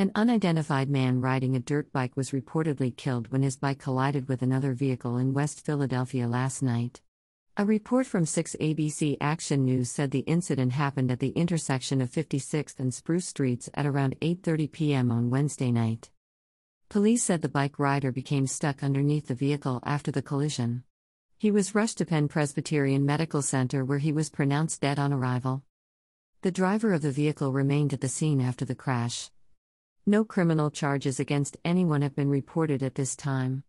An unidentified man riding a dirt bike was reportedly killed when his bike collided with another vehicle in West Philadelphia last night. A report from 6 ABC Action News said the incident happened at the intersection of 56th and Spruce Streets at around 8:30 p.m. on Wednesday night. Police said the bike rider became stuck underneath the vehicle after the collision. He was rushed to Penn Presbyterian Medical Center where he was pronounced dead on arrival. The driver of the vehicle remained at the scene after the crash. No criminal charges against anyone have been reported at this time.